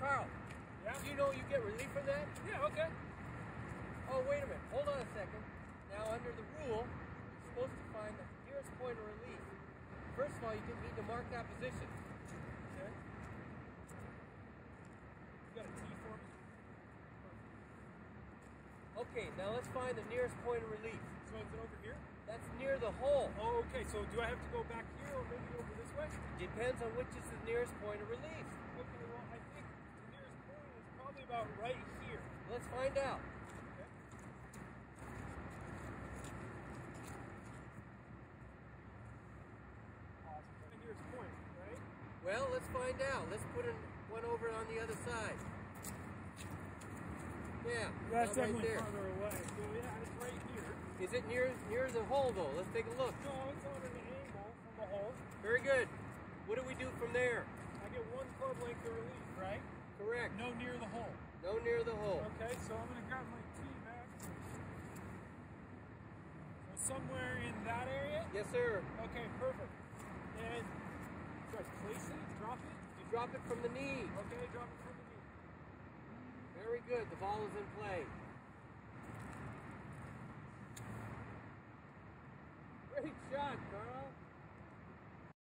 Carl, Yeah? do you know you get relief from that? Yeah, okay. Oh, wait a minute. Hold on a second. Now, under the rule, you're supposed to find the nearest point of relief. First of all, you need to mark that position. Okay. You got a tee for me? Okay, now let's find the nearest point of relief. So is it over here? That's near the hole. Oh, okay. So do I have to go back here or maybe over this way? Depends on which is the nearest point of relief. Okay, well, I think the nearest point is probably about right here. Let's find out. Okay. So kind of nearest point, right? Well, let's find out. Let's put in one over on the other side. Yeah, That's right definitely there. farther away. So yeah, it's right here. Is it near near the hole though? Let's take a look. No, it's on an angle from the hole. Very good. What do we do from there? I get one club length of relief, right? Correct. No near the hole. No near the hole. Okay, so I'm gonna grab my tee back. So somewhere in that area. Yes, sir. Okay, perfect. And should I place it? Drop it? You drop it from the knee. Okay, drop it from the knee. Very good. The ball is in play. Great shot, Carl.